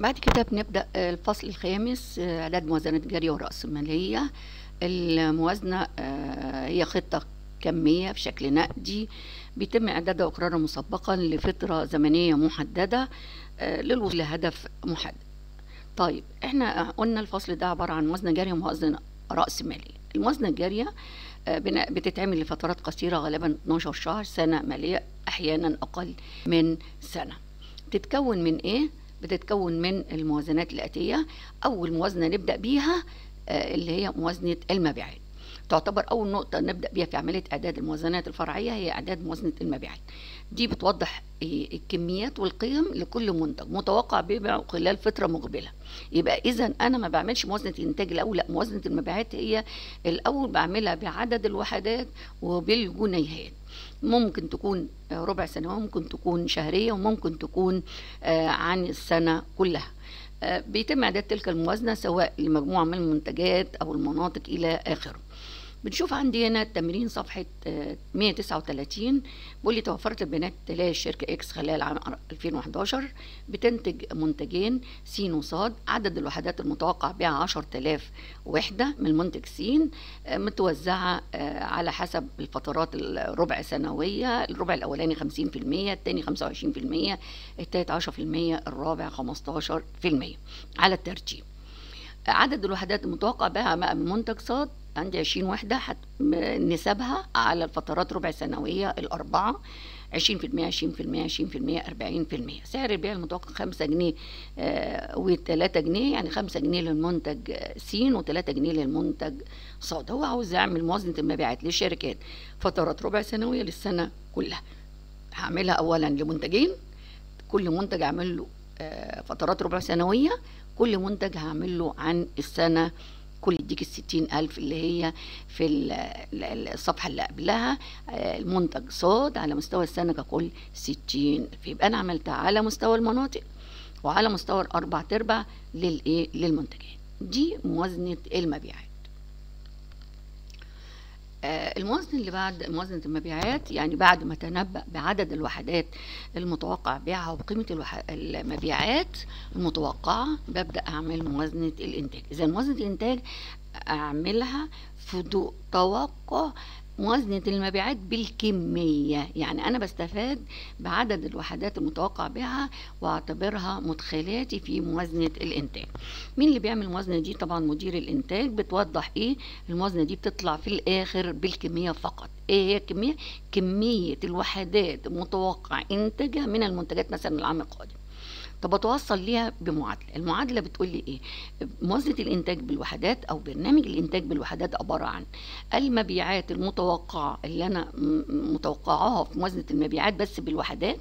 بعد كده بنبدأ الفصل الخامس آه، إعداد موازنة جارية ورأسمالية الموازنة آه، هي خطة كمية في شكل نقدي. بيتم إعدادها وإقرارها مسبقا لفترة زمنية محددة آه، للوصول لهدف محدد. طيب إحنا قلنا الفصل ده عبارة عن موازنة جارية وموازنة رأسمالية الموازنة الجارية آه، بتتعمل لفترات قصيرة غالبا 12 شهر سنة مالية أحيانا أقل من سنة. بتتكون من إيه؟ بتتكون من الموازنات الآتية. أول موازنة نبدأ بيها آه، اللي هي موازنة المبيعات. تعتبر أول نقطة نبدأ بيها في عملية إعداد الموازنات الفرعية هي إعداد موازنة المبيعات. دي بتوضح إيه الكميات والقيم لكل منتج متوقع بيبيعه خلال فترة مقبلة. يبقى إذا أنا ما بعملش موازنة الإنتاج الأول لأ موازنة المبيعات هي الأول بعملها بعدد الوحدات وبالجنيهات. ممكن تكون ربع سنوية ممكن تكون شهرية وممكن تكون آه، عن السنة كلها. آه، بيتم إعداد تلك الموازنة سواء لمجموعة من المنتجات أو المناطق إلى آخره. بنشوف عندي هنا التمرين صفحة آه، 139 بيقول لي توفرت البيانات التالية للشركة إكس خلال عام 2011 بتنتج منتجين س وصاد. عدد الوحدات المتوقع بيعها 10000 وحدة من المنتج س آه، متوزعة آه، على حسب الفترات الربع سنوية. الربع الأولاني 50% الثاني 25% الثالث 10% الرابع 15% على الترتيب عدد الوحدات المتوقع بها من منتج صاد. عندي 20 وحدة حت... نسبها على الفترات ربع سنوية الأربعة 20% 20% 20% 40% سعر البيع المتوقع 5 جنيه و3 جنيه يعني 5 جنيه للمنتج آه، س و3 جنيه للمنتج صاد. هو عاوز يعمل موازنة المبيعات للشركات فترات ربع سنوية للسنة كلها. هعملها أولا لمنتجين كل منتج أعمل له آه، فترات ربع سنوية كل منتج هعمل له عن السنة كل يديك الستين ألف اللي هي في ال- ال- الصفحة اللي قبلها آه، المنتج صاد على مستوى السنة ككل ستين ألف. يبقى أنا عملتها على مستوى المناطق وعلى مستوى الأربع تربع للإيه؟ للمنتجات دي موازنة المبيعات. الموازنة اللي بعد موازنة المبيعات يعني بعد ما تنبأ بعدد الوحدات المتوقع بيعها وقيمة الوح... المبيعات المتوقعة ببدأ أعمل موازنة الإنتاج. إذا موازنة الإنتاج أعملها في ضوء توقع موازنة المبيعات بالكمية. يعني أنا بستفاد بعدد الوحدات المتوقع بيعها وأعتبرها مدخلاتي في موازنة الإنتاج. مين اللي بيعمل الموازنة دي؟ طبعا مدير الإنتاج. بتوضح إيه؟ الموازنة دي بتطلع في الآخر بالكمية فقط. إيه هي الكمية؟ كمية الوحدات المتوقع إنتاجها من المنتجات مثلا العام القادم. طب أتوصل ليها بمعادلة. المعادلة بتقول لي إيه؟ موازنة الإنتاج بالوحدات أو برنامج الإنتاج بالوحدات عبارة عن المبيعات المتوقعة اللي أنا متوقعاها في موازنة المبيعات بس بالوحدات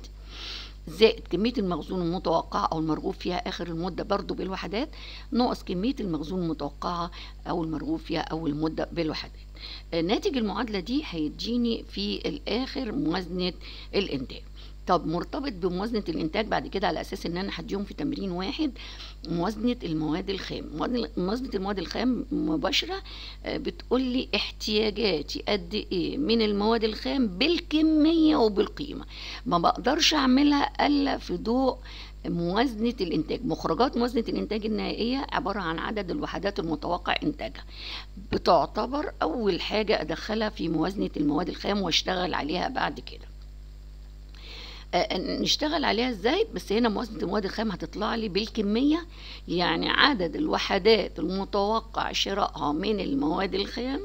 زائد كمية المخزون المتوقعة أو المرغوب فيها آخر المدة برضو بالوحدات ناقص كمية المخزون المتوقعة أو المرغوب فيها أول المدة بالوحدات. آه، ناتج المعادلة دي هيديني في الآخر موازنة الإنتاج. طب مرتبط بموازنة الإنتاج بعد كده على أساس إن أنا هديهم في تمرين واحد موازنة المواد الخام. موازنة المواد الخام مباشرة آه، بتقول لي احتياجاتي قد إيه من المواد الخام بالكمية وبالقيمة. ما بقدرش أعملها إلا في ضوء موازنة الإنتاج. مخرجات موازنة الإنتاج النهائية عبارة عن عدد الوحدات المتوقع إنتاجها. بتعتبر أول حاجة أدخلها في موازنة المواد الخام وأشتغل عليها بعد كده. نشتغل عليها إزاي؟ بس هنا موازنة المواد الخام هتطلع لي بالكمية يعني عدد الوحدات المتوقع شرائها من المواد الخام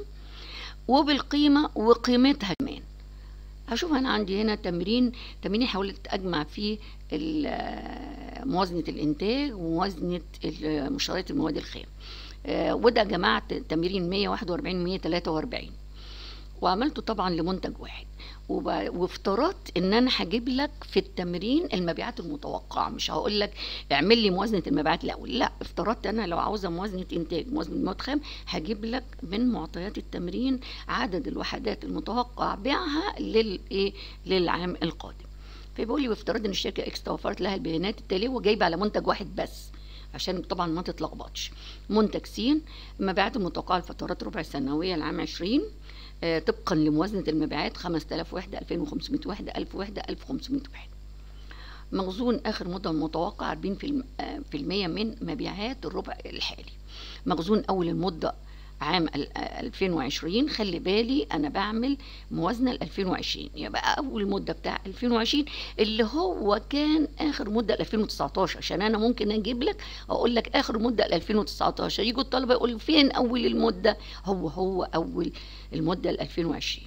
وبالقيمة وقيمتها كمان. هشوف أنا عندي هنا تمرين تمرين حاولت أجمع فيه ال- موازنة الإنتاج وموازنة ال- مشتريات المواد الخام. آه، وده جمعت تمرين 141 143 وعملته طبعا لمنتج واحد. وافترضت إن أنا هجيب لك في التمرين المبيعات المتوقعة. مش هقول لك اعمل لي موازنة المبيعات الأول. لا افترضت أنا لو عاوزة موازنة إنتاج موازنة مواد خام هجيب لك من معطيات التمرين عدد الوحدات المتوقع بيعها للايه للعام القادم. فبيقول لي وافترض إن الشركة إكس توفرت لها البيانات التالية وجايبة على منتج واحد بس عشان طبعا ما تتلخبطش. منتج س المبيعات المتوقعه لفترات ربع سنوية العام 20 آه، طبقا لموازنة المبيعات 5000 وحده 2500 وحده 1000 وحده 1500 وحده مخزون آخر مدة المتوقع 40% من مبيعات الربع الحالي. مخزون أول المدة عام ال- 2020 خلي بالي أنا بعمل موازنة ل 2020 يبقى أول مدة بتاع 2020 اللي هو كان آخر مدة ل 2019 عشان أنا ممكن أجيب لك أقول لك آخر مدة ل 2019 يجوا الطلبة يقولوا فين أول المدة؟ هو هو أول المدة ل 2020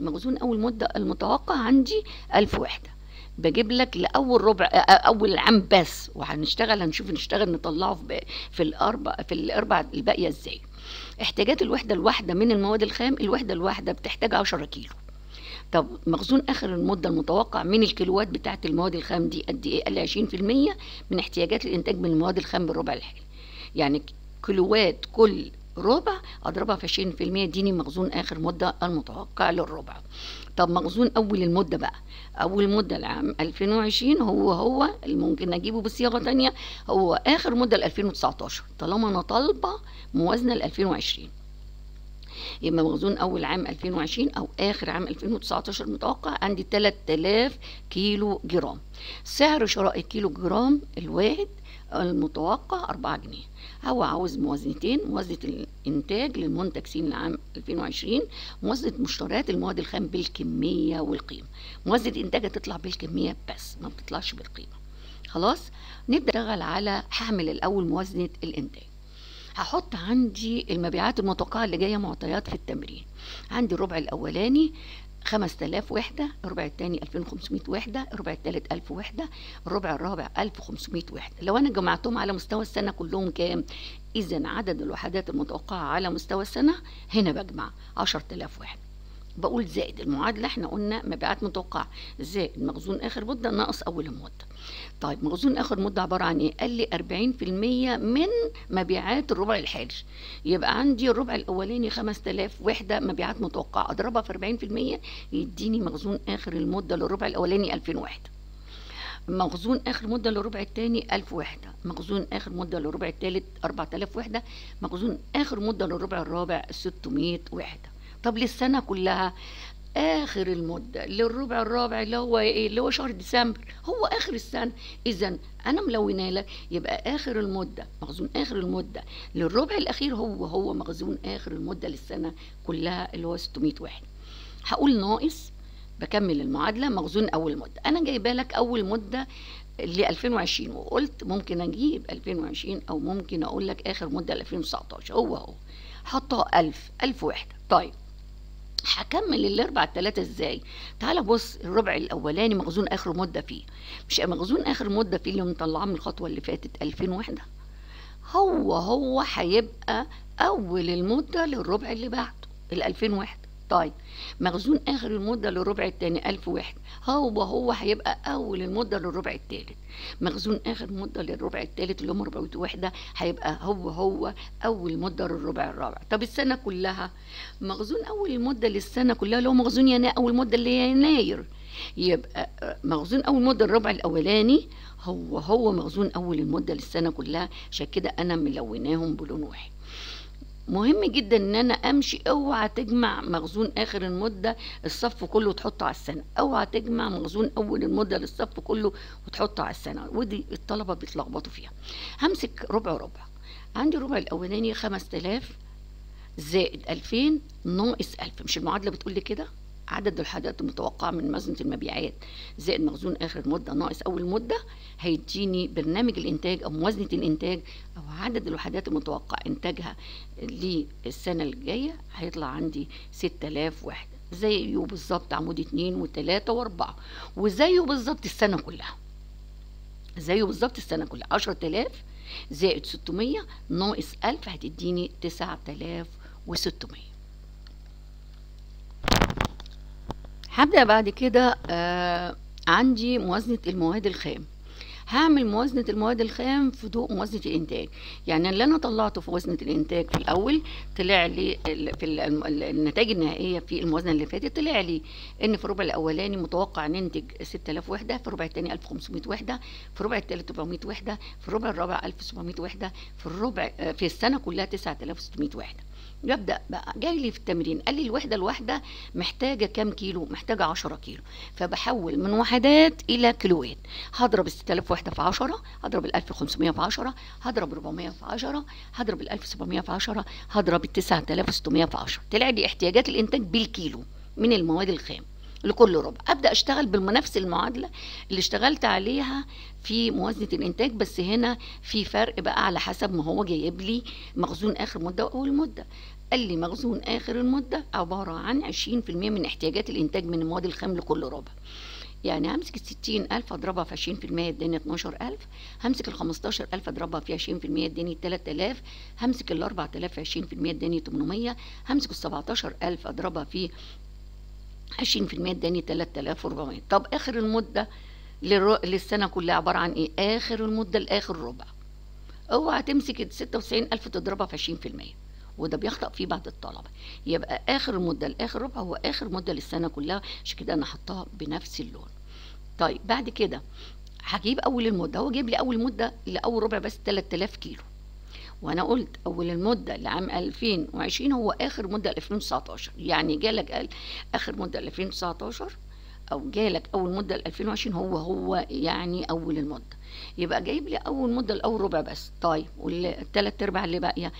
مخزون أول مدة المتوقع عندي 1000 وحدة. بجيب لك لأول ربع آه، أول عام بس. وهنشتغل هنشوف نشتغل نطلعه في في الأربع في الأربع الباقية إزاي. احتياجات الوحدة الواحدة من المواد الخام الوحدة الواحدة بتحتاج 10 كيلو. طب مخزون آخر المدة المتوقع من الكيلوات بتاعة المواد الخام دي قد إيه؟ قال لي 20% من احتياجات الإنتاج من المواد الخام بالربع الحالي. يعني كيلوات كل ربع أضربها في 20% اديني مخزون آخر مدة المتوقع للربع. طب مخزون أول المدة بقى. أول مدة العام 2020 هو هو اللي ممكن اجيبه بصياغة تانية هو آخر مدة ل 2019 طالما أنا طالبة موازنة ل 2020 يبقى مخزون أول عام 2020 أو آخر عام 2019 المتوقع عندي 3000 كيلو جرام. سعر شراء الكيلو جرام الواحد المتوقع 4 جنيه. هو عاوز موازنتين موازنة الإنتاج للمنتج سين لعام 2020 موازنة مشتريات المواد الخام بالكمية والقيمة. موازنة الإنتاج هتطلع بالكمية بس ما بتطلعش بالقيمة. خلاص؟ نبدأ نشتغل على هعمل الأول موازنة الإنتاج. هحط عندي المبيعات المتوقعة اللي جاية معطيات في التمرين. عندي الربع الأولاني 5000 وحدة الربع الثاني 2500 وحدة الربع الثالث 1000 وحدة الربع الرابع 1500 وحدة. لو أنا جمعتهم على مستوى السنة كلهم كام؟ إذا عدد الوحدات المتوقعة على مستوى السنة هنا بجمع 10000 وحدة. بقول زائد المعادلة إحنا قلنا مبيعات متوقعة. زائد مخزون آخر مدة ناقص أول المدة. طيب مخزون آخر مدة عبارة عن إيه؟ قال لي 40% من مبيعات الربع الحالي يبقى عندي الربع الأولاني 5000 وحدة مبيعات متوقعة. أضربها في 40% يديني مخزون آخر المدة للربع الأولاني 2000 وحدة. مخزون آخر مدة للربع الثاني 1000 وحدة. مخزون آخر مدة للربع الثالث 4000 وحدة. مخزون آخر مدة للربع الرابع 600 وحدة. طب للسنة كلها. آخر المدة للربع الرابع اللي هو إيه اللي هو شهر ديسمبر. هو آخر السنة. اذا أنا ملونة لك يبقى آخر المدة مخزون آخر المدة. للربع الأخير هو هو مخزون آخر المدة للسنة كلها اللي هو 600 واحد. هقول ناقص بكمل المعادلة مخزون أول مدة. أنا جايبة لك أول مدة ل 2020 وقلت ممكن أجيب 2020 أو ممكن أقول لك آخر مدة ل 2019 هو هو. حطها 1000 1000 وحده طيب. هكمل الأربع التلاتة إزاي؟ تعال بص الربع الأولاني مخزون آخر مدة فيه. مش مخزون آخر مدة فيه اللي مطلعاه من الخطوة اللي فاتت 2000 وحده هو هو هيبقى أول المدة للربع اللي بعده ال 2000 وحده طيب مخزون آخر المدة للربع الثاني 1000 وحده هو هو هيبقى أول المدة للربع الثالث مخزون آخر مدة للربع الثالث اللي هم 400 وحده هيبقى هو هو أول مدة للربع الرابع. طب السنة كلها؟ مخزون أول المده للسنة كلها اللي هو مخزون يناير أول مدة اللي هي يناير يبقى مخزون أول مدة الربع الأولاني هو هو مخزون أول المدة للسنة كلها. عشان كده أنا ملوناهم بلون واحد. مهم جدا إن أنا أمشي. أوعى تجمع مخزون آخر المدة الصف كله وتحطه على السنة. أوعى تجمع مخزون أول المدة للصف كله وتحطه على السنة. ودي الطلبة بيتلخبطوا فيها. همسك ربع ربع. عندي الربع الأولاني 5000 زائد 2000 ناقص 1000 مش المعادلة بتقول لي كده؟ عدد الوحدات المتوقعة من مخزنة المبيعات. زائد مخزون آخر مدة ناقص أول مدة هيديني برنامج الإنتاج أو موازنة الإنتاج أو عدد الوحدات المتوقع إنتاجها للسنة الجاية. هيطلع عندي 6000 وحدة زيه بالظبط عمود اتنين وتلاتة وأربعة. وزيه بالظبط السنة كلها. زيه بالظبط السنة كلها. 10000 زائد 600 ناقص 1000 هتديني 9600 هبدأ بعد كده آه عندي موازنة المواد الخام. هعمل موازنة المواد الخام في ضوء موازنة الإنتاج. يعني اللي أنا طلعته في موازنة الإنتاج في الأول طلع لي في النتائج النهائية في الموازنة اللي فاتت طلع لي إن في الربع الأولاني متوقع ننتج 6000 وحدة في الربع الثاني 1500 وحدة في الربع الثالث 400 وحدة في الربع الرابع 1700 وحدة في الربع آه، في السنة كلها 9600 وحدة. يبدأ بقى. جاي لي في التمرين. قال لي الوحدة الواحدة محتاجة كام كيلو؟ محتاجة 10 كيلو. فبحول من وحدات إلى كيلوات. هضرب ال 6000 وحدة في 10 هضرب ال 1500 في 10 هضرب 400 في 10 هضرب ال 1700 في 10 هضرب ال 9600 في 10 طلع لي احتياجات الإنتاج بالكيلو من المواد الخام. لكل ربع أبدأ أشتغل بنفس المعادلة اللي اشتغلت عليها في موازنة الإنتاج بس هنا في فرق بقى على حسب ما هو جايب لي مخزون آخر مدة وأول مدة. قال لي مخزون آخر المدة عبارة عن 20% من احتياجات الإنتاج من المواد الخام لكل ربع يعني همسك ال 60000 أضربها في 20% اداني 12000 همسك ال 15000 أضربها في 20% اداني 3000 همسك ال 4000 في 20% اداني 800 همسك ال 17000 أضربها في 20% اداني 3400 طب آخر المدة للر... للسنة كلها عبارة عن إيه؟ آخر المدة لآخر ربع. اوعى تمسك ال 96000 تضربها في 20% وده بيخطأ فيه بعض الطلبة. يبقى آخر المدة لآخر ربع هو آخر مدة للسنة كلها عشان كده أنا حطها بنفس اللون. طيب بعد كده هجيب أول المدة. هو جايب لي أول مدة لأول ربع بس 3000 كيلو. وأنا قلت أول المدة لعام 2020 هو آخر مدة ل 2019 يعني جالك قال آخر مدة ل 2019 أو جالك أول مدة ل 2020 هو هو يعني أول المدة. يبقى جايب لي أول مدة لأول ربع بس. طيب والثلاث أرباع اللي باقية؟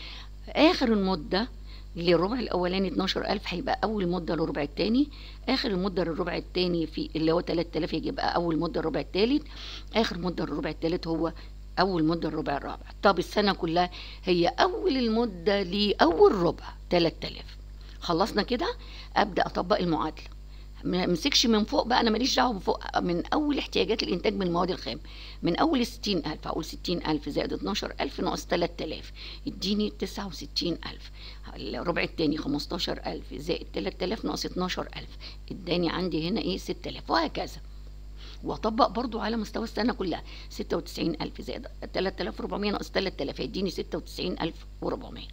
آخر المدة للربع الأولاني 12000 هيبقى أول مدة للربع الثاني آخر المدة للربع الثاني في اللي هو 3000 يبقى أول مدة للربع الثالث آخر مدة للربع الثالث هو أول مدة الربع الرابع. طب السنة كلها هي أول المدة لأول ربع 3000 خلصنا كده أبدأ أطبق المعادلة. ما أمسكش من فوق بقى أنا ماليش دعوة فوق من أول احتياجات الإنتاج من المواد الخام. من أول ال 60000 أقول 60000 زائد 12000 ناقص 3000 يديني 69000 الربع الثاني 15000 زائد 3000 ناقص 12000 اداني عندي هنا إيه؟ 6000 وهكذا. واطبق برضو على مستوى السنة كلها. 96000 زائد 3400 ناقص 3000 هيديني 96400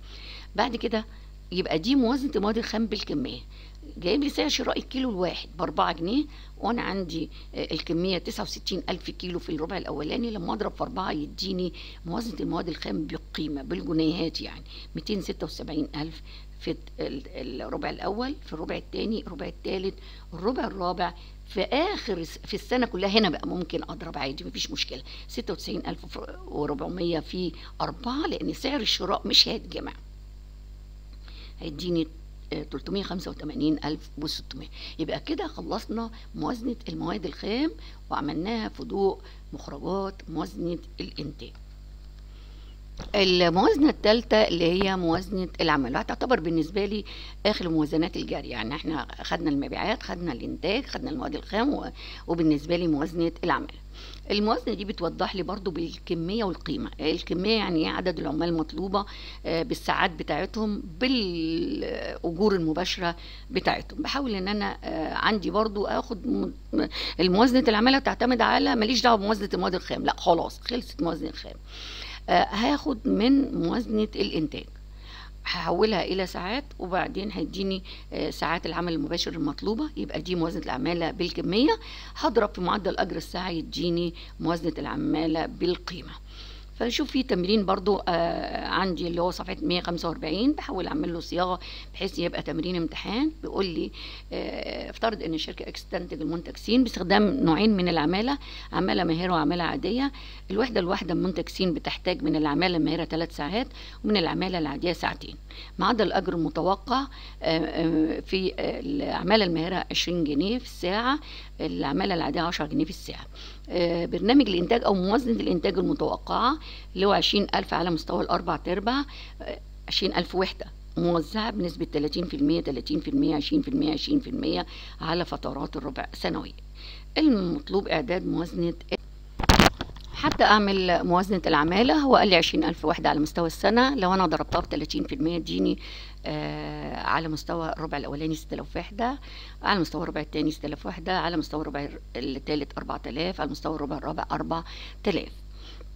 بعد كده يبقى دي موازنة المواد الخام بالكمية. جايب لي سعر شراء الكيلو الواحد ب 4 جنيه وأنا عندي آه، الكمية 69000 كيلو في الربع الأولاني. لما أضرب في 4 يديني موازنة المواد الخام بالقيمه بالجنيهات يعني. 277000 في ال- الربع الأول في الربع الثاني الربع الثالث الربع الرابع في آخر في السنة كلها هنا بقى ممكن أضرب عادي مفيش مشكلة. 96400 في 4 لأن سعر الشراء مش هيتجمع. هيديني آه، 385600 يبقى كده خلصنا موازنة المواد الخام وعملناها في ضوء مخرجات موازنة الإنتاج. الموازنة الثالثة اللي هي موازنة العمل هتعتبر بالنسبة لي آخر الموازنات الجارية. يعني إحنا خدنا المبيعات خدنا الإنتاج خدنا المواد الخام وبالنسبة لي موازنة العمل. الموازنة دي بتوضح لي برضو بالكمية والقيمة. الكمية يعني إيه؟ عدد العمال المطلوبة آه، بالساعات بتاعتهم بالأجور المباشرة بتاعتهم. بحاول إن أنا آه، عندي برضو آخد الموازنة العمالة تعتمد على ماليش دعوة بموازنة المواد الخام. لا خلاص خلصت موازنة الخام. هاخد من موازنة الإنتاج. هحولها إلى ساعات وبعدين هيديني آه، ساعات العمل المباشر المطلوبة. يبقى دي موازنة العمالة بالكمية. هضرب في معدل أجر الساعة يديني موازنة العمالة بالقيمة. فنشوف في تمرين برضو آه عندي اللي هو صفحة 145 بحاول أعمل له صياغة بحيث يبقى تمرين امتحان. بيقول لي آه، افترض إن الشركة إكس تنتج المنتج س باستخدام نوعين من العمالة عمالة ماهرة وعمالة عادية. الوحدة الواحدة من منتج س بتحتاج من العمالة الماهرة ثلاث ساعات ومن العمالة العادية ساعتين. معدل الأجر المتوقع آه، آه، في العمالة الماهرة 20 جنيه في الساعة العمالة العادية 10 جنيه في الساعة. برنامج الإنتاج أو موازنة الإنتاج المتوقعة اللي هو 20000 على مستوى الأربع آه، 20000 وحدة موزعة بنسبة 30% 30% 20% 20% على فترات الربع سنوية. المطلوب إعداد موازنة هبدأ أعمل موازنة العمالة. هو قال لي عشرين ألف وحدة على مستوى السنة. لو أنا ضربتها في المية اديني آه على مستوى الربع الأولاني ستة آلاف وحدة على مستوى الربع ستة آلاف وحدة على مستوى الربع أربعة آلاف على مستوى الربع الرابع أربعة آلاف.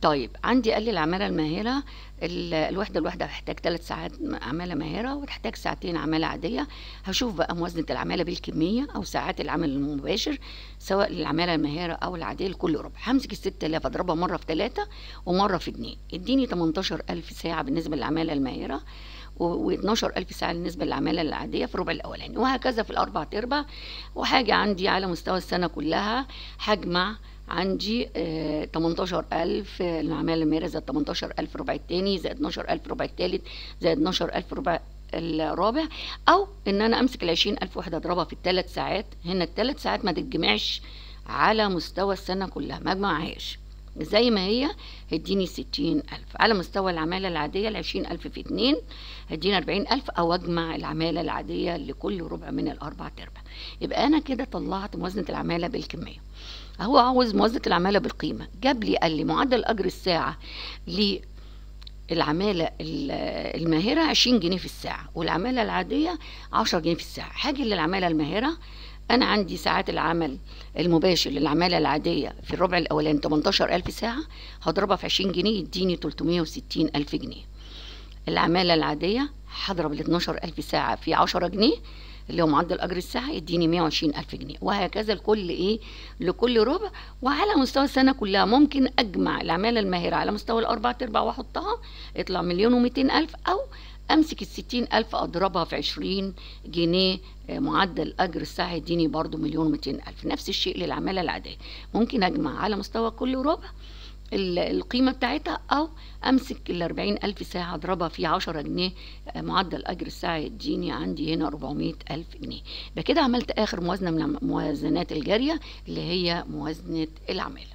طيب عندي قال لي العمالة الماهرة ال- الوحدة الواحدة هتحتاج ثلاث ساعات عمالة ماهرة وتحتاج ساعتين عمالة عادية. هشوف بقى موازنة العمالة بالكمية أو ساعات العمل المباشر سواء للعمالة الماهرة أو العادية لكل ربع. همسك الستة آلاف أضربها مرة في ثلاثة ومرة في اتنين. اديني 18 ألف ساعة بالنسبة للعمالة الماهرة و12 ألف ساعة بالنسبة للعمالة العادية في الربع الأولاني. وهكذا في الأربع أرباع. وحاجة عندي على مستوى السنة كلها هجمع عندي آه 18000 العمالة الماهرة زائد 18000 ربع التاني زائد 12000 ربع التالت زائد 12000 ربع الرابع أو إن أنا أمسك ال 20000 وحده أضربها في الثلاث ساعات. هنا الثلاث ساعات ما تتجمعش على مستوى السنة كلها ما اجمعهاش زي ما هي هيديني ستين ألف. على مستوى العمالة العادية العشرين ألف في اتنين هيديني أربعين ألف أو أجمع العمالة العادية لكل ربع من الأربع أرباع يبقى أنا كده طلعت موازنة العمالة بالكمية. هو عاوز موازنة العمالة بالقيمة. جاب لي قال لي معدل أجر الساعة للعمالة ال- الماهرة 20 جنيه في الساعة والعمالة العادية 10 جنيه في الساعة. هاجي للعمالة الماهرة أنا عندي ساعات العمل المباشر للعمالة العادية في الربع الأولاني 18000 ساعة هضربها في 20 جنيه يديني 360 ألف جنيه. العمالة العادية هضرب ال 12000 ساعة في 10 جنيه اللي هو معدل أجر الساعة يديني 120 ألف جنيه. وهكذا لكل إيه لكل ربع. وعلى مستوى السنة كلها ممكن أجمع العمالة الماهرة على مستوى الأربع أرباع وأحطها يطلع مليون ومئتين ألف أو أمسك الستين ألف أضربها في عشرين جنيه آه، معدل أجر الساعة يديني برضو مليون ومئتين ألف. نفس الشيء للعمالة العادية. ممكن أجمع على مستوى كل ربع. ال- القيمة بتاعتها أو أمسك الأربعين ألف ساعة أضربها في عشرة جنيه آه، معدل أجر الساعة يديني عندي هنا أربعمية ألف جنيه. بكده عملت آخر موازنة من الموازنات الجارية اللي هي موازنة العمالة.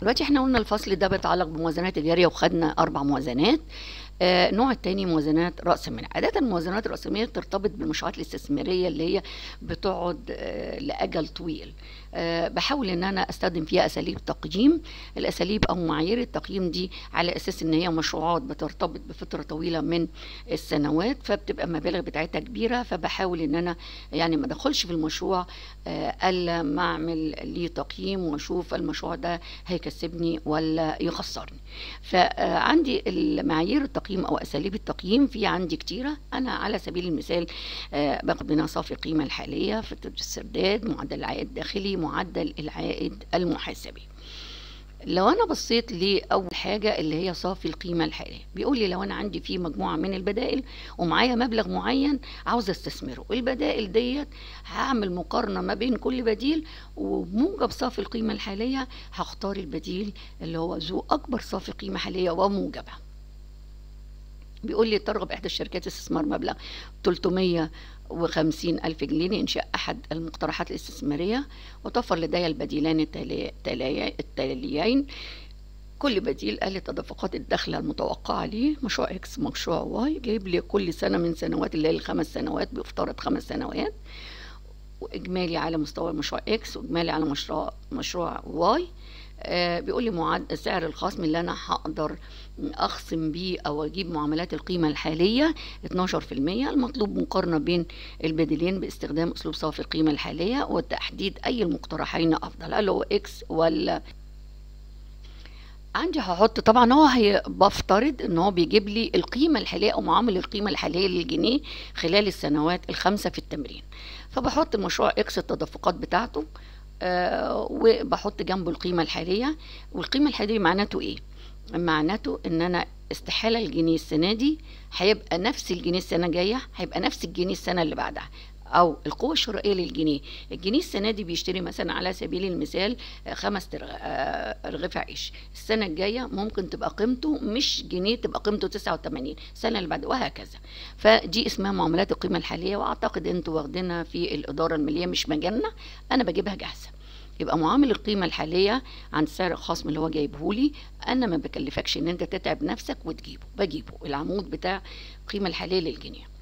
دلوقتي إحنا قلنا الفصل ده بيتعلق بموازنات الجارية وخدنا أربع موازنات. النوع التاني موازنات رأس المال عادة الموازنات الرأسمالية ترتبط بالمشروعات الاستثمارية اللي هي بتقعد آه لأجل طويل. آه بحاول إن أنا أستخدم فيها أساليب تقييم. الأساليب أو معايير التقييم دي على أساس إن هي مشروعات بترتبط بفترة طويلة من السنوات فبتبقى المبالغ بتاعتها كبيرة. فبحاول إن أنا يعني ما أدخلش في المشروع آه إلا ما أعمل ليه تقييم وأشوف المشروع ده هيكسبني ولا يخسرني. فعندي المعايير التقييم أو أساليب التقييم في عندي كتيرة. أنا على سبيل المثال آه باخد منها صافي القيمه الحالية فترة السرداد معدل العائد الداخلي معدل العائد المحاسبي. لو أنا بصيت لاول حاجة اللي هي صافي القيمة الحالية بيقول لي لو أنا عندي في مجموعة من البدائل ومعايا مبلغ معين عاوز أستثمره البدائل ديت هعمل مقارنة ما بين كل بديل وبموجب صافي القيمة الحالية هختار البديل اللي هو ذو أكبر صافي قيمة حالية وموجبها. بيقول لي ترغب إحدى الشركات استثمار مبلغ 350 ألف جنيه لإنشاء أحد المقترحات الاستثمارية وتوفر لدي البديلان التالي- التالي- التاليين. كل بديل قال تدفقات الدخل المتوقعة ليه مشروع X مشروع Y جايب لي كل سنة من سنوات اللي هي الخمس سنوات بيفترض خمس سنوات. وإجمالي على مستوى مشروع X وإجمالي على مشروع مشروع Y. بيقول لي معدل سعر الخصم اللي أنا هقدر أخصم بيه أو أجيب معاملات القيمة الحالية 12% المطلوب مقارنة بين البديلين باستخدام أسلوب صافي القيمة الحالية وتحديد أي المقترحين أفضل هل هو X ولا عندي هحط طبعا هو هي بفترض إن هو بيجيب لي القيمة الحالية أو معامل القيمة الحالية للجنيه خلال السنوات الخمسة في التمرين. فبحط المشروع إكس التدفقات بتاعته آه وبحط جنبه القيمة الحاليه والقيمة الحاليه معناته إيه؟ معناته إن أنا استحالة الجنيه السنة دي هيبقى نفس الجنيه السنة الجاية هيبقى نفس الجنيه السنة اللي بعدها. أو القوة الشرائية للجنيه. الجنيه السنة دي بيشتري مثلا على سبيل المثال آه، خمس آه، رغيف عيش. السنة الجاية ممكن تبقى قيمته مش جنيه تبقى قيمته 89 السنة اللي بعد وهكذا. فدي اسمها معاملات القيمة الحالية وأعتقد أنتوا واخدينها في الإدارة المالية مش مجالنا. أنا بجيبها جاهزة. يبقى معامل القيمة الحالية عن سعر الخصم اللي هو جايبه لي أنا ما بكلفكش إن أنت تتعب نفسك وتجيبه. بجيبه. العمود بتاع القيمة الحالية للجنيه.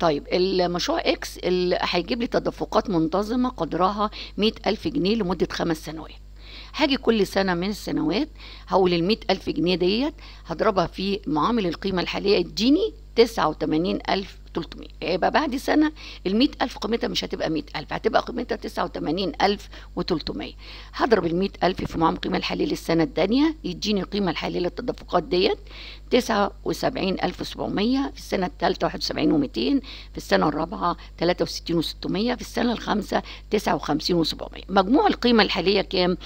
طيب المشروع إكس اللي هيجيب لي تدفقات منتظمة قدرها مئة ألف جنيه لمدة خمس سنوات. هاجي كل سنة من السنوات هقول المئة ألف جنيه ديت هضربها في معامل القيمة الحالية اديني تسعة وتمانين ألف 300 يبقى بعد سنة ال 100000 قيمتها مش هتبقى 100000 هتبقى قيمتها 89300 هضرب ال 100000 في معامل القيمة الحالية للسنة الثانية يديني القيمة الحالية للتدفقات ديت 79700 في السنة الثالثة 71200 في السنة الرابعة 63600 في السنة الخامسة 59700 مجموع القيمة الحالية كام؟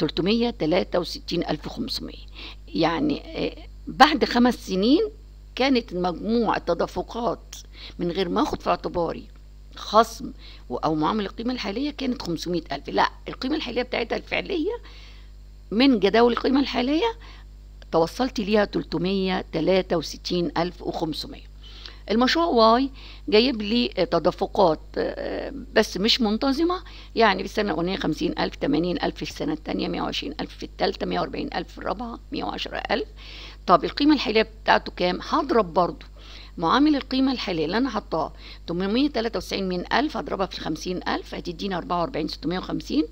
363500 يعني بعد خمس سنين كانت مجموع التدفقات من غير ما اخد في اعتباري. خصم أو معامل القيمة الحالية كانت 500 ألف. لا القيمة الحالية بتاعتها الفعلية من جداول القيمة الحالية توصلت ليها 363500 المشروع واي جايب لي تدفقات بس مش منتظمة يعني في السنة الأولانية خمسين ألف تمانين ألف في السنة الثانية مية وعشرين ألف في الثالثة مية وأربعين ألف في الرابعة مية وعشرة ألف. طب القيمة الحالية بتاعته كام؟ هضرب برضو معامل القيمة الحالية اللي أنا حطاه 893 من ألف هضربها في 50 ألف هتديني 44 650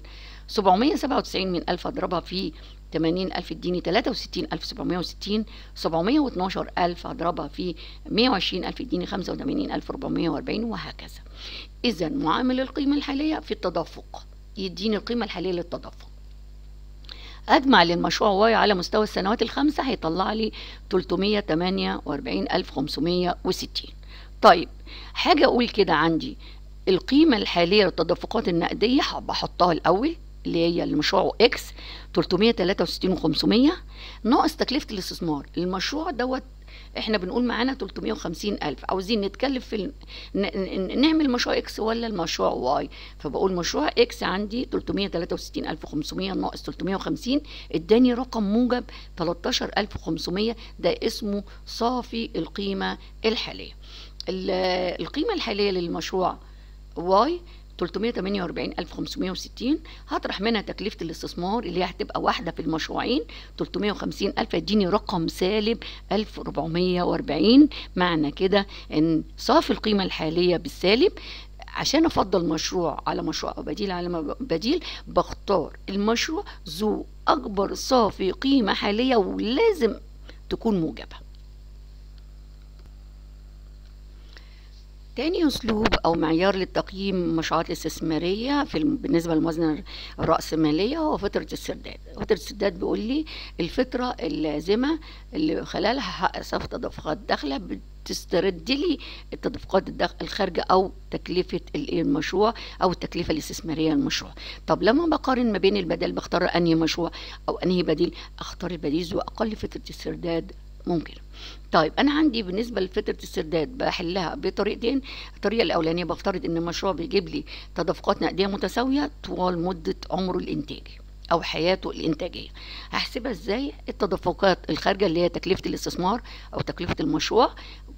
797 من ألف هضربها في 80 ألف اديني 63 ألف 760 712 ألف هضربها في 120 ألف اديني 85 ألف 440 وهكذا. إذا معامل القيمة الحالية في التدفق. يديني القيمة الحالية للتدفق. أجمع للمشروع Y على مستوى السنوات الخمسة هيطلع لي 348560 طيب حاجة أقول كده عندي القيمة الحالية للتدفقات النقدية بحطها الأول اللي هي المشروع X 363 و500 ناقص تكلفة الاستثمار. المشروع دوت إحنا بنقول معانا 350 ألف. عاوزين نتكلف في. ن... نعمل مشروع X ولا المشروع Y؟ فبقول مشروع X عندي 363 ألف 500 ناقص 350 اداني رقم موجب 13500 ده اسمه صافي القيمة الحالية. القيمة الحالية للمشروع Y 348560 هطرح منها تكلفة الاستثمار اللي هتبقى واحدة في المشروعين 350 ألف رقم سالب 1440 معنى كده إن صافي القيمة الحالية بالسالب عشان أفضل مشروع على مشروع أو بديل على بديل بختار المشروع ذو أكبر صافي قيمة حالية ولازم تكون موجبة. تاني أسلوب أو معيار للتقييم المشروعات الاستثمارية في بالنسبة للموازنة الرأسمالية هو فترة السداد. فترة السداد بيقول لي الفترة اللازمة اللي خلالها هحقق صافي تدفقات داخلة تسترد لي التدفقات الخارجة أو تكلفة المشروع أو التكلفة الاستثمارية للمشروع. طب لما بقارن ما بين البدل بختار أنهي مشروع أو أنهي بديل أختار البديل ذو أقل فترة السرداد ممكن. طيب أنا عندي بالنسبة لفترة السرداد بحلها بطريقتين. الطريقة الأولانية بفترض إن المشروع بيجيب لي تدفقات نقدية متساوية طوال مدة عمره الانتاجي أو حياته الإنتاجية. هحسبها إزاي؟ التدفقات الخارجة اللي هي تكلفة الاستثمار أو تكلفة المشروع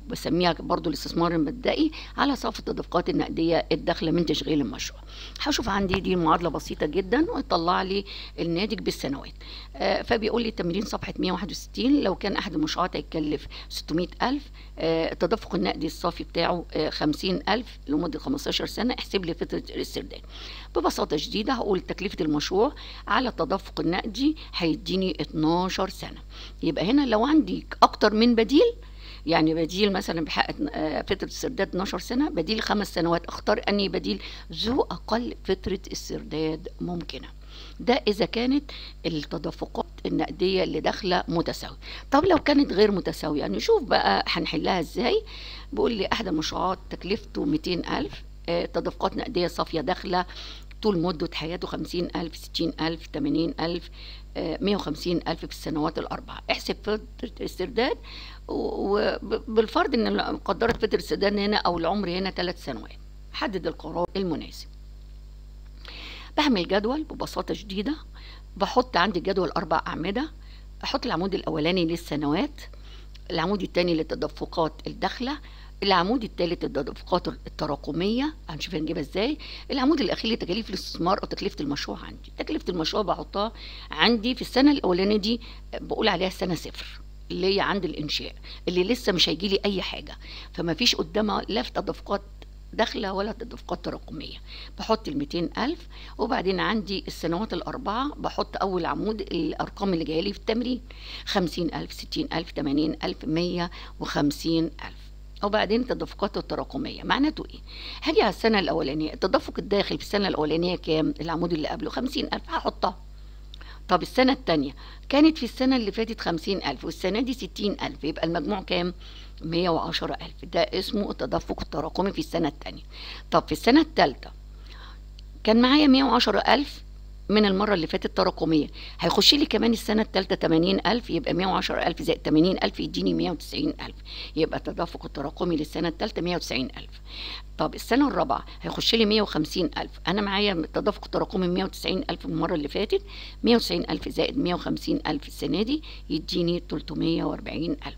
بسميها برضو الاستثمار المبدئي على صافي التدفقات النقدية الداخله من تشغيل المشروع. هشوف عندي دي معادلة بسيطة جدا ويطلع لي الناتج بالسنوات. آه فبيقول لي التمرين صفحة 161 لو كان أحد المشروعات هيكلف 600000 آه التدفق النقدي الصافي بتاعه آه 50000 لمدة 15 سنة احسب لي فتره الاسترداد. ببساطة شديدة هقول تكلفة المشروع على التدفق النقدي هيديني 12 سنة. يبقى هنا لو عندي أكتر من بديل يعني بديل مثلا بحقق فتره السرداد 12 سنة بديل خمس سنوات اختار أني بديل ذو أقل فتره السرداد ممكنة. ده إذا كانت التدفقات النقدية اللي داخلة متساوية. طب لو كانت غير متساوية نشوف بقى هنحلها إزاي. بيقول لي أحد المشروعات تكلفته 200000 تدفقات نقدية صافية داخلة طول مدة حياته خمسين ألف ستين ألف تمانين ألف مية وخمسين ألف في السنوات الأربعة. احسب فترة الاسترداد وبالفرض إن قدرت فترة الاسترداد هنا أو العمر هنا ثلاث سنوات. حدد القرار المناسب. بعمل جدول ببساطة شديدة. بحط عندي الجدول أربع أعمدة. أحط العمود الأولاني للسنوات. العمود الثاني للتدفقات الداخلة العمود الثالث التدفقات التراكمية هنشوف هنجيبها إزاي العمود الأخير لتكاليف الاستثمار أو تكلفة المشروع عندي. تكلفة المشروع بحطها عندي في السنة الأولانية دي بقول عليها السنة صفر اللي هي عند الإنشاء اللي لسه مش هيجي لي أي حاجة. فما فيش قدامها لا في تدفقات داخلة ولا تدفقات تراكمية. بحط ال 200000 وبعدين عندي السنوات الأربعة بحط أول عمود الأرقام اللي جاية لي في التمرين 50000 60000 80000 150000 وبعدين التدفقات التراكمية. معناته إيه؟ هاجي على السنة الأولانية التدفق الداخلي في السنة الأولانية كام؟ العمود اللي قبله 50000 هحطها. طب السنة التانية كانت في السنة اللي فاتت خمسين ألف والسنة دي ستين ألف يبقى المجموع كام؟ مية وعشرة ألف. ده اسمه التدفق التراكمي في السنة التانية. طب في السنة التالتة كان معايا مية وعشرة ألف من المرة اللي فاتت تراكمية. هيخش لي كمان السنة تمانين ألف يبقى مية وعشرة ألف زائد تمانين ألف يديني مية وتسعين ألف. يبقى التدفق التراكمي للسنة وتسعين ألف. طب السنة الرابعة هيخش لي مية وخمسين ألف. أنا معايا التدفق التراكمي مية وتسعين ألف من المرة اللي فاتت مية وتسعين ألف زائد مية وخمسين ألف السنة دي يديني تلتمية وأربعين ألف.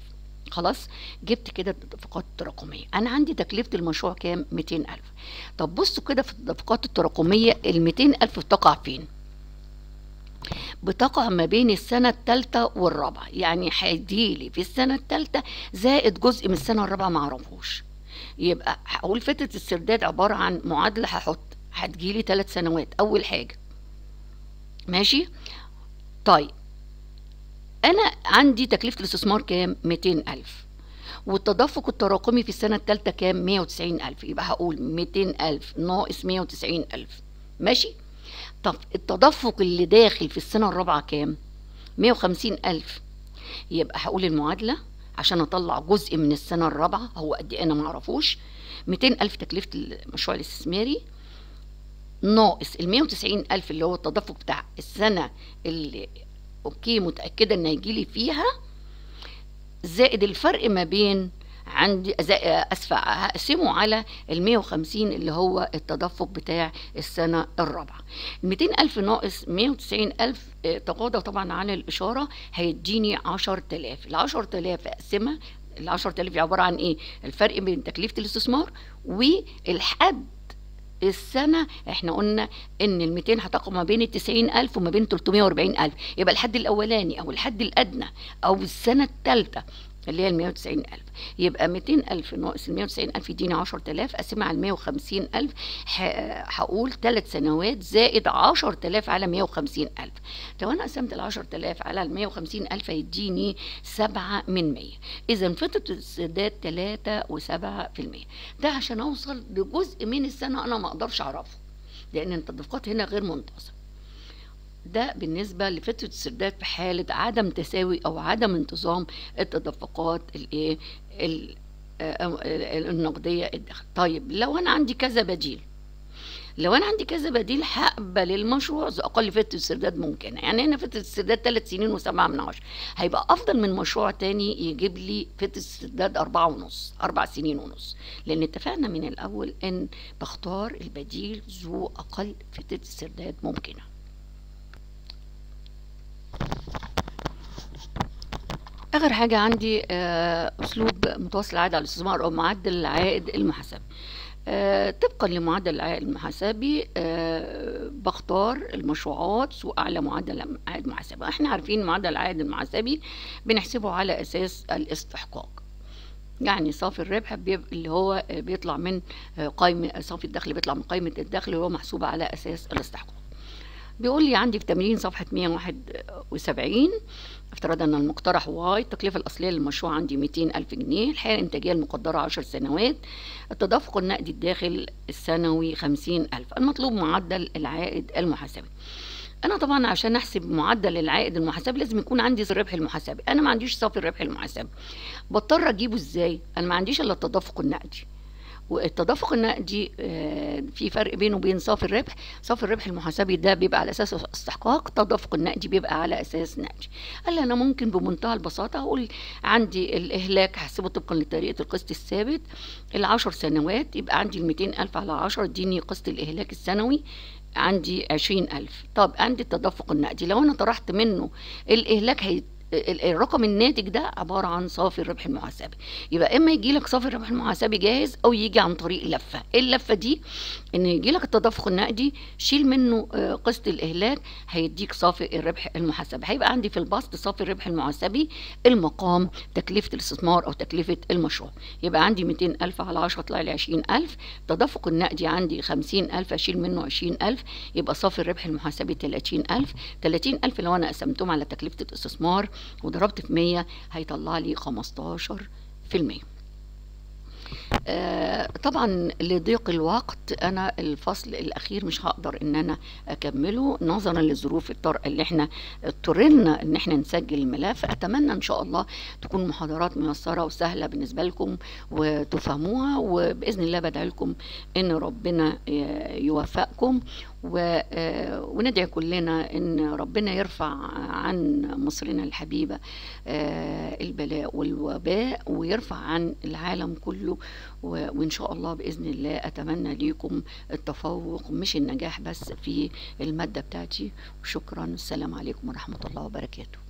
خلاص؟ جبت كده التدفقات التراكمية. أنا عندي تكلفة المشروع كام؟ 200 ألف. طب بصوا كده في التدفقات التراكمية ال 200 ألف بتقع فين؟ بتقع ما بين السنة التالتة والرابعة. يعني هيديلي في السنة التالتة زائد جزء من السنة الرابعة معرفوش يبقى هقول فترة السرداد عبارة عن معادلة هحط. هتجيلي ثلاث سنوات. أول حاجة. ماشي؟ طيب. أنا عندي تكلفة الاستثمار كام؟ 200 ألف. والتدفق التراكمي في السنة الثالثة كام؟ 190 ألف. يبقى هقول 200 ألف ناقص 190 ألف. ماشي؟ طب التدفق اللي داخل في السنة الرابعة كام؟ 150 ألف. يبقى هقول المعادلة عشان أطلع جزء من السنة الرابعة هو قد إيه أنا معرفوش 200 ألف تكلفة المشروع الاستثماري. ناقص ال 190 ألف اللي هو التدفق بتاع السنة اللي أوكي متأكدة إن هيجيلي فيها زائد الفرق ما بين عندي اسفه هقسمه على ال 150 اللي هو التدفق بتاع السنة الرابعة. ال 200 ألف ناقص 190 ألف تغاضى طبعا عن الإشارة هيديني 10000 ال 10000 أقسمها ال 10000 عبارة عن إيه؟ الفرق بين تكلفة الاستثمار والحد السنة. إحنا قلنا إن ال 200 هتقع ما بين ال 90000 وما بين 340000 يبقى الحد الأولاني أو الحد الأدنى أو السنة الثالثة اللي هي ال 190 ألف. يبقى 200 ألف ناقص ال 190 ألف يديني 10000 أقسمها على ال 150 ألف هقول ثلاث سنوات زائد 10000 على 150 ألف. لو أنا قسمت ال 10000 على ال 150 ألف هيديني 7 من 100 إذا فترة السداد 3 و7% ده عشان أوصل لجزء من السنة أنا ما أقدرش أعرفه لأن التدفقات هنا غير منتظمة. ده بالنسبة لفترة السرداد في حالة عدم تساوي أو عدم انتظام التدفقات الإيه؟ النقدية الداخل طيب لو أنا عندي كذا بديل لو أنا عندي كذا بديل هقبل المشروع ذو أقل فترة السرداد ممكنة. يعني هنا فترة السرداد ثلاث سنين وسبعة من عشرة هيبقى أفضل من مشروع تاني يجيب لي فترة السرداد أربعة ونص أربع سنين ونص. لأن اتفقنا من الأول إن بختار البديل ذو أقل فترة السرداد ممكنة. آخر حاجة عندي أسلوب متوسط العائد على الاستثمار أو معدل العائد المحاسبي. أه طبقا لمعدل العائد المحاسبي أه بختار المشروعات ذو أعلى معدل عائد محاسبي. إحنا عارفين معدل العائد المحاسبي بنحسبه على أساس الاستحقاق. يعني صافي الربح اللي هو بيطلع من قائمه صافي الدخل بيطلع من قائمه الدخل اللي هو محسوب على أساس الاستحقاق. بيقول لي عندي في تمرين صفحة 171 افترض أن المقترح واي التكلفة الأصلية للمشروع عندي 200 ألف جنيه الحالة الإنتاجية المقدرة 10 سنوات التدفق النقدي الداخل السنوي 50 ألف المطلوب معدل العائد المحاسبي. أنا طبعا عشان أحسب معدل العائد المحاسبي لازم يكون عندي الربح المحاسبي أنا ما عنديش صافي الربح المحاسبي. بضطر أجيبه إزاي؟ أنا ما عنديش إلا التدفق النقدي. والتدفق النقدي في فرق بينه وبين صافي الربح. صافي الربح المحاسبي ده بيبقى على أساس استحقاق التدفق النقدي بيبقى على أساس نقدي. قال أنا ممكن بمنتهى البساطة أقول عندي الإهلاك هحسبه طبقا لطريقة القسط الثابت. العشر سنوات يبقى عندي ال 200 ألف على 10 اديني قسط الإهلاك السنوي عندي عشرين ألف. طب عندي التدفق النقدي لو أنا طرحت منه الإهلاك الرقم الناتج ده عبارة عن صافي الربح المحاسبي. يبقى إما يجي لك صافي الربح المحاسبي جاهز أو يجي عن طريق لفه اللفة دي إن يجي لك التدفق النقدي شيل منه آه، قسط الإهلاك هيديك صافي الربح المحاسبي. هيبقى عندي في البسط صافي الربح المحاسبي المقام تكلفة الاستثمار أو تكلفة المشروع. يبقى عندي 200000 على 10 طلع لي 20000 التدفق النقدي عندي 50000 أشيل منه 20000 يبقى صافي الربح المحاسبي 30000 30000 لو أنا قسمتهم على تكلفة الاستثمار وضربت في 100 هيطلع لي 15% آه، طبعا لضيق الوقت أنا الفصل الأخير مش هقدر إن أنا أكمله نظرا لظروف الطارئه اللي إحنا اضطرينا إن إحنا نسجل الملف. أتمنى إن شاء الله تكون محاضرات ميسرة وسهلة بالنسبة لكم وتفهموها وبإذن الله بدعي لكم إن ربنا يوفقكم. و- آه، وندعي كلنا إن ربنا يرفع عن مصرنا الحبيبة آه، البلاء والوباء ويرفع عن العالم كله. وإن شاء الله بإذن الله أتمنى ليكم التفوق مش النجاح بس في المادة بتاعتي. وشكرا السلام عليكم ورحمة الله وبركاته.